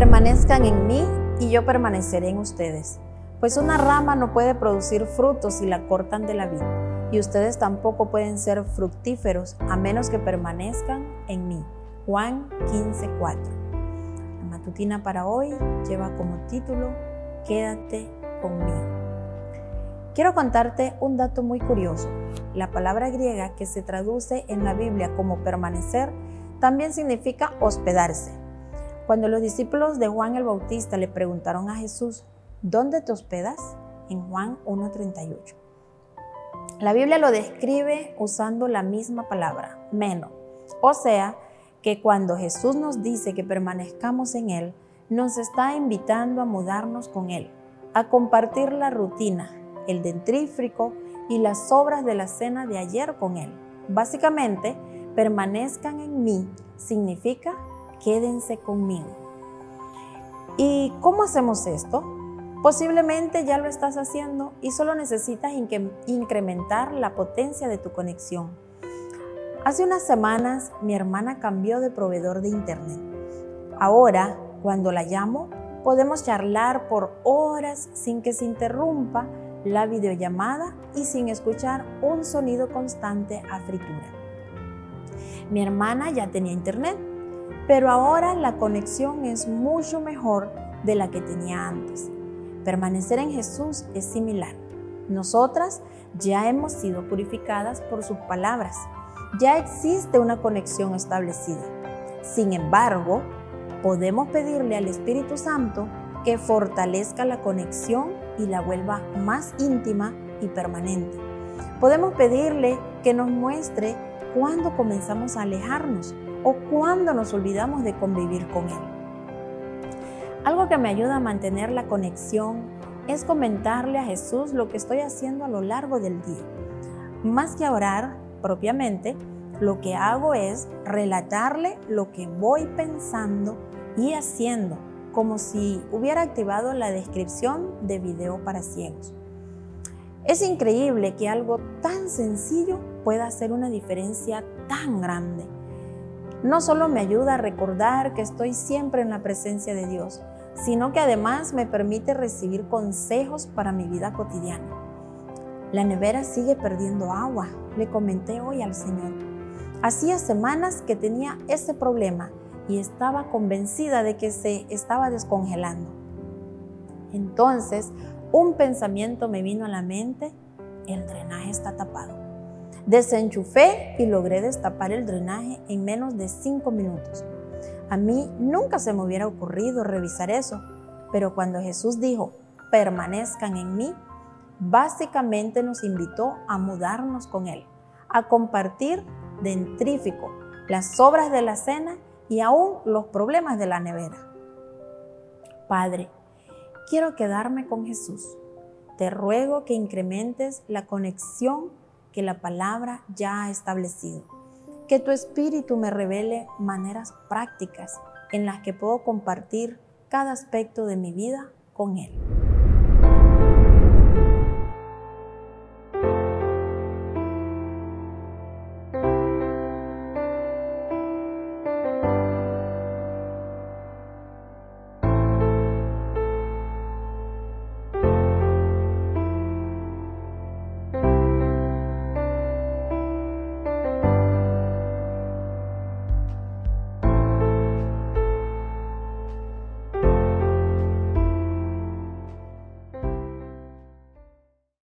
Permanezcan en mí y yo permaneceré en ustedes. Pues una rama no puede producir frutos si la cortan de la vid, y ustedes tampoco pueden ser fructíferos a menos que permanezcan en mí. Juan 15:4. La matutina para hoy lleva como título Quédate conmigo. Quiero contarte un dato muy curioso. La palabra griega que se traduce en la Biblia como permanecer también significa hospedarse. Cuando los discípulos de Juan el Bautista le preguntaron a Jesús, ¿dónde te hospedas? En Juan 1.38. La Biblia lo describe usando la misma palabra, menos. O sea, que cuando Jesús nos dice que permanezcamos en Él, nos está invitando a mudarnos con Él, a compartir la rutina, el dentrífrico y las obras de la cena de ayer con Él. Básicamente, permanezcan en mí significa quédense conmigo. ¿Y cómo hacemos esto? Posiblemente ya lo estás haciendo y solo necesitas incrementar la potencia de tu conexión. Hace unas semanas mi hermana cambió de proveedor de internet. Ahora, cuando la llamo, podemos charlar por horas sin que se interrumpa la videollamada y sin escuchar un sonido constante a fritura. Mi hermana ya tenía internet, pero ahora la conexión es mucho mejor de la que tenía antes. Permanecer en Jesús es similar. Nosotras ya hemos sido purificadas por sus palabras. Ya existe una conexión establecida. Sin embargo, podemos pedirle al Espíritu Santo que fortalezca la conexión y la vuelva más íntima y permanente. Podemos pedirle que nos muestre cuándo comenzamos a alejarnos o cuando nos olvidamos de convivir con Él. Algo que me ayuda a mantener la conexión es comentarle a Jesús lo que estoy haciendo a lo largo del día. Más que orar propiamente, lo que hago es relatarle lo que voy pensando y haciendo, como si hubiera activado la descripción de video para ciegos. Es increíble que algo tan sencillo pueda hacer una diferencia tan grande no solo me ayuda a recordar que estoy siempre en la presencia de Dios, sino que además me permite recibir consejos para mi vida cotidiana. La nevera sigue perdiendo agua, le comenté hoy al Señor. Hacía semanas que tenía ese problema y estaba convencida de que se estaba descongelando. Entonces, un pensamiento me vino a la mente, el drenaje está tapado. Desenchufé y logré destapar el drenaje en menos de cinco minutos. A mí nunca se me hubiera ocurrido revisar eso, pero cuando Jesús dijo, permanezcan en mí, básicamente nos invitó a mudarnos con Él, a compartir dentrífico, las obras de la cena y aún los problemas de la nevera. Padre, quiero quedarme con Jesús. Te ruego que incrementes la conexión que la palabra ya ha establecido. Que tu espíritu me revele maneras prácticas en las que puedo compartir cada aspecto de mi vida con Él.